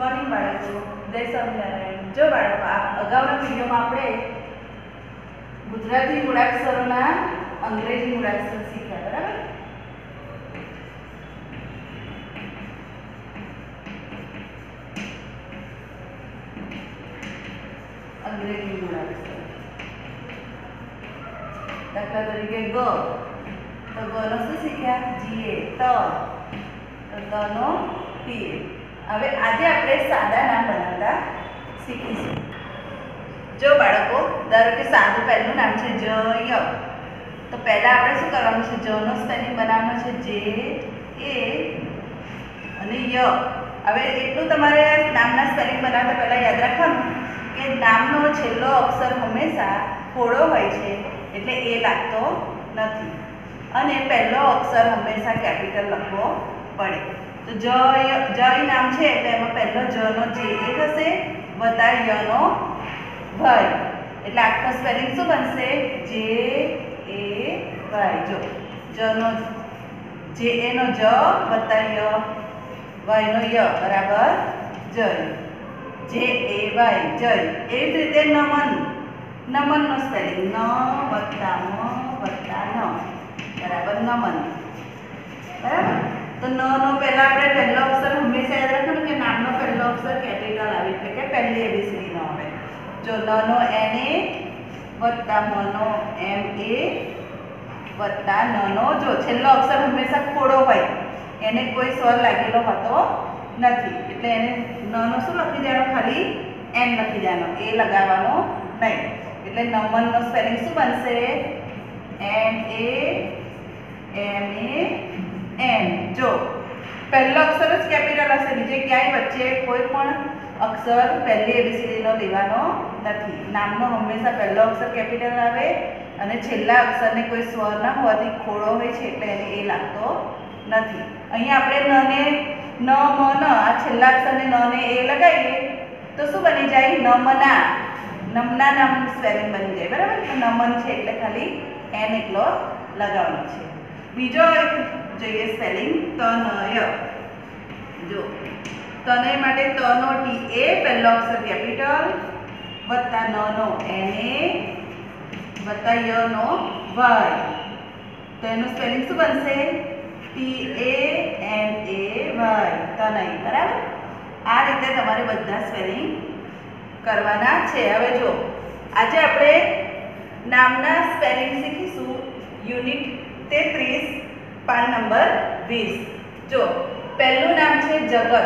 Morning બાળકો, જય સ્વામિનારાયણ. જો બાળકો અગાઉના વિડીયોમાં આપણે ગુજરાતી મૂળાક્ષરોના અંગ્રેજી મૂળાક્ષર શીખ્યા, બરાબર? અંગ્રેજી મૂળાક્ષર. દાખલા તરીકે ગ. તો ગ ગનો શું શીખ્યા? જીએ ત. તો ગનો પીએ હવે આજે આપણે સાદા નામ બનાવતા શીખીશું. જો બાળકો, ધારો કે સાદું પહેલું નામ છે જ, ય. તો પહેલાં આપણે શું કરવાનું છે? જનો સ્પેલિંગ બનાવવાનો છે જે, એ અને ય. હવે એટલું તમારે નામના સ્પેલિંગ બનાવતા પહેલાં યાદ રાખવાનું કે નામનો છેલ્લો અક્ષર હંમેશા ફોડો હોય છે, એટલે એ લાગતો નથી. અને પહેલો અક્ષર હંમેશા કેપિટલ લખવો પડે. તો જ જય નામ છે એટલે એમાં પહેલો જનો જે એ થશે વત્તા યનો ભય. એટલે આખો સ્પેલિંગ શું બનશે? જે, એ, ભય. જો જનો જે એનો જ વત્તા ય વયનો ય, બરાબર? જય જે, એ વાય જય એવી જ રીતે નમન. નમનનો સ્પેલિંગ ન, વત્તા મ, વત્તા ન. બરાબર? નમન. પહેલા અક્ષર હંમેશા યાદ રાખવાનું કે નામનો પહેલો અક્ષર કેપિટલ આવે એટલે કે પહેલી એબીસીડી નો આવે. જો નનો એન એ વત્તા મ નો એમ એ વત્તા ન નો જો છેલ્લો અક્ષર હંમેશા ખોડો હોય, એને કોઈ સ્વર લાગેલો હોતો નથી. એટલે એને ન નો શું લખી દેવાનો? ખાલી એન લખી દેવાનો. એ લગાવવાનો નહીં. એટલે નમનનો સ્પેલિંગ શું બનશે? N A M A N જો પહેલો અક્ષર જ કેપિટલ હશે. બીજે ક્યાંય વચ્ચે કોઈ પણ અક્ષર પહેલી એબીસીડીનો લેવાનો નથી. નામનો હંમેશા પહેલો અક્ષર કેપિટલ આવે અને છેલ્લા અક્ષરને કોઈ સ્વર ના હોવાથી ખોડો હોય છે એટલે એને એ લાગતો નથી. અહીંયા આપણે નને ન મ, ન, આ છેલ્લા અક્ષરને ન ને એ લગાવીએ, તો શું બની જાય? નમના. નમના નામ સ્પેલિંગ બની જાય. બરાબર? નમન છે એટલે ખાલી એન એકલો લગાવવાનો છે. બીજો જોઈએ સ્પેલિંગ તનય. જો, તનય માટે તનો ટી એ પહેલો અક્ષર કેપિટલ વત્તા ન નો એન વત્તા ય નો વાય તો એનું સ્પેલિંગ શું બનશે? T A N A Y Tanay, બરાબર? આ રીતે તમારે બધા સ્પેલિંગ કરવાના છે. હવે જો, આજે આપણે નામના સ્પેલિંગ શીખીશું. યુનિટ તેત્રીસ. પાન નંબર વીસ. જો, પહેલું નામ છે જગત.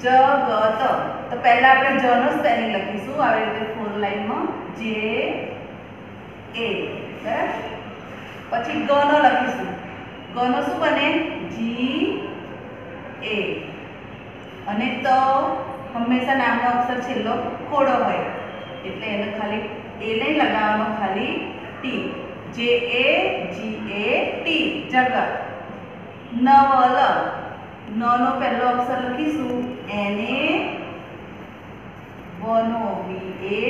જગત. તો પહેલાં આપણે જ નો સ્પેલિંગ લખીશું. આવી રીતે ફોર લાઈનમાં જે, એ. બરાબર? પછી ગનો લખીશું. ગનો શું બને? જી, એ. અને ત હંમેશા નામનો અક્ષર છેલ્લો ખોડો હોય. એટલે એને ખાલી એ નહીં લગાવવાનો, ખાલી ટી. જે એ જી એ ટી જગત. નવલ. ન નો પહેલો અક્ષર લખીશું. એને વનો વી એ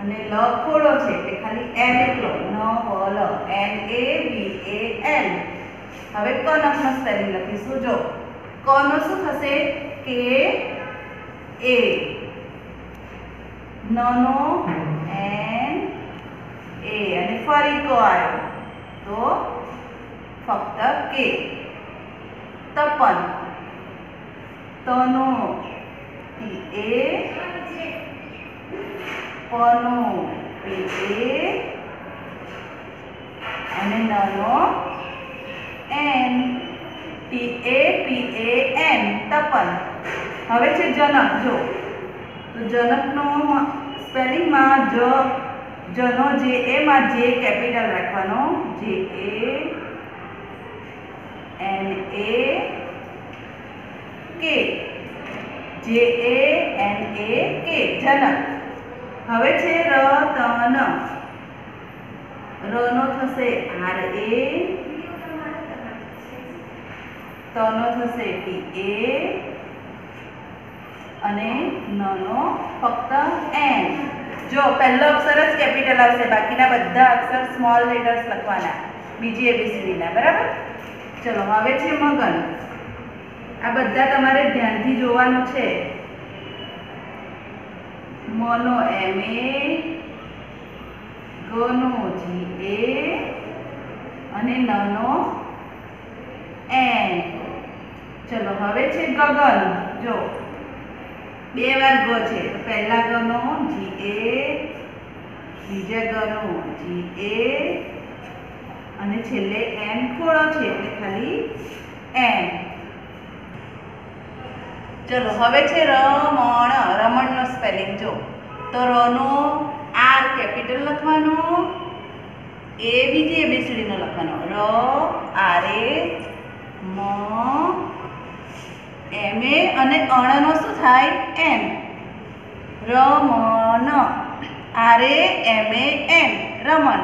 અને લ ખોડો છે એટલે ખાલી એન એટલો નવલ. N A V A N હવે ક નખનો સ્પેલિંગ લખીશું. જો ક નો શું થશે? કે એ ન નો એન એ અને ફરી ક આવ્યો તો ફક્ત કે. તપન. તનો. પી એ. પનો. P A. અને નનો. N. T A, P A, N. Tapan. હવે છે જનક, જો. તો જનકનો સ્પેલિંગમાં જ જનો જે એમાં જે કેપિટલ રાખવાનો, જે એ એન એ કે જે એ એન એ કે જનક. હવે છે રતન ર રનો થશે આર એ. તનો થશે ટી એ. અને નનો ફક્ત એન જો પહેલો અક્ષર જ કેપિટલ આવશે, બાકીના બધા અક્ષર સ્મોલ લેટર્સ લખવાના. બીજી એબીસીડીના બરાબર? ચલો, હવે છે મગન. આ બધા તમારે ધ્યાનથી જોવાનું છે. મનો એમ એ, ગનો જી એ, અને નનો એન. ચલો, હવે છે ગગન. જો બે વાર ગ છે. તો પહેલા ગનો, જી એ, બીજા ગનો, જી એ, અને છેલ્લે એમ ખોળો છે, એટલે ખાલી એમ ચલો, હવે છે રમણ રમણનો સ્પેલિંગ જો. તો રનો આર કેપિટલ લખવાનો, એ બીજી એબીસીડીનો લખવાનો. ર, આર, એ, મ એમ એ અને અણનો શું થાય? એમ Raman R M A N Raman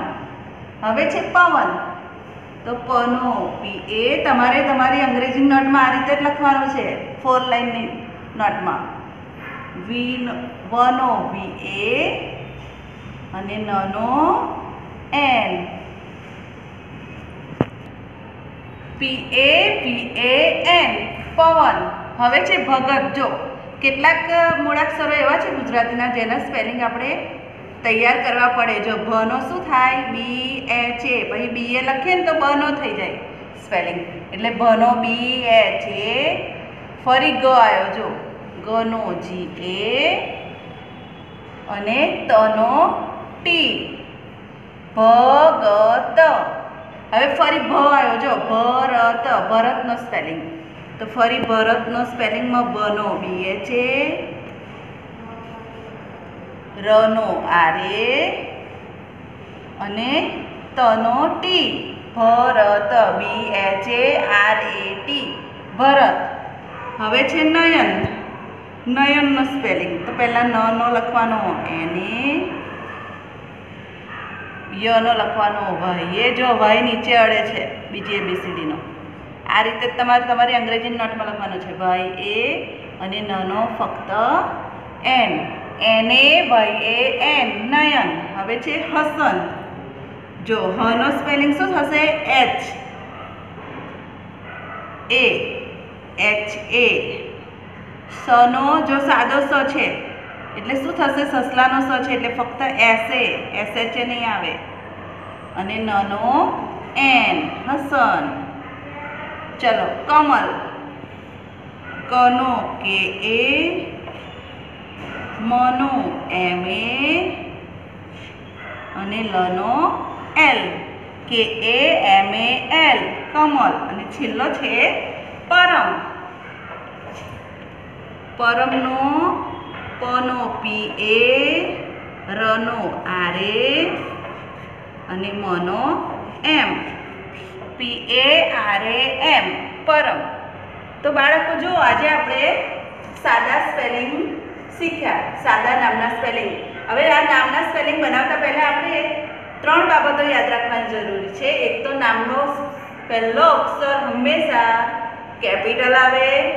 હવે છે પવન. તો પનો પી એ તમારે તમારી અંગ્રેજી નોટમાં આ રીતે જ લખવાનું છે. ફોર લાઇનની નોટમાં. વી વનો વી એ અને નનો N P A P A N પવન. હવે છે ભગત, જો. કેટલાક મૂળાક્ષરો એવા છે ગુજરાતીના જેના સ્પેલિંગ આપણે તૈયાર કરવા પડે. જો ભનો શું થાય? બી એચ એ પછી બી, એ લખીએ ને તો બનો થઈ જાય સ્પેલિંગ એટલે ભનો બી એચ એ ફરી ગ આવ્યો જો. ગનો જી, એ. અને તનો ટી. ભગત. હવે ફરી ભ આવ્યો જો. ભરત. ભરતનો સ્પેલિંગ તો ફરી ભરતનો સ્પેલિંગમાં બનો બી એચ એ રનો આર એ અને તનો T Bharat B H A R A T Bharat. હવે છે નયન. નયનનો સ્પેલિંગ. તો પહેલાં ન નો લખવાનો એને યનો લખવાનો વાય એ જો વાય નીચે અડે છે, બીજી એબીસીડીનો આ રીતે તમારે તમારી અંગ્રેજી નોટમાં લખવાનું છે. ભાઈ એ અને નનો ફક્ત N. N A Y A N. Nayan. હવે છે હસન. જો હનો સ્પેલિંગ શું થશે? એચ. એ. એચ એ. સનો જો સાદો સ છે, એટલે શું થશે? સસલાનો સ છે, એટલે ફક્ત S A. S H A નહીં આવે. અને નનો એન. હસન. ચલો, કમલ. કનો કે એ, મનો એમ એ, અને લનો એલ કે એ એમ એ એલ, કમલ. અને છેલ્લો છે પરમ. પરમનો પનો પી એ, રનો આરે અને મનો એમ. પી એ આર એ એમ પરમ. તો બાળકો, જો આજે આપણે સાદા સ્પેલિંગ શીખ્યા, સાદા નામના સ્પેલિંગ. હવે આ નામના સ્પેલિંગ બનાવતા પહેલાં આપણે ત્રણ બાબતો યાદ રાખવાની જરૂરી છે. એક તો નામનો પહેલો અક્ષર હંમેશા કેપિટલ આવે.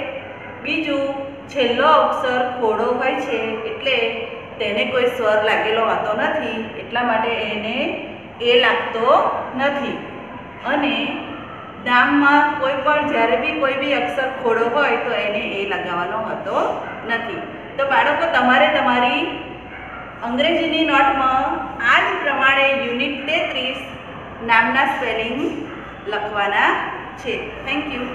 બીજું, છેલ્લો અક્ષર ખોડો હોય છે, એટલે તેને કોઈ સ્વર લાગેલો હોતો નથી. એટલા માટે એને એ લાગતો નથી. અને નામમાં કોઈ પણ, જ્યારે બી કોઈ બી અક્ષર ખોડો હોય, તો એને એ લગાવવાનો હતો નથી. તો બાળકો, તમારે તમારી અંગ્રેજીની નોટમાં આ જ પ્રમાણે યુનિટ તેત્રીસ નામના સ્પેલિંગ લખવાના છે. Thank you